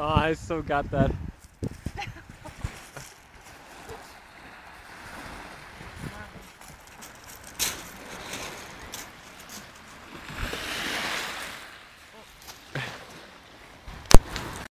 Oh, I still got that.